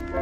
Bye.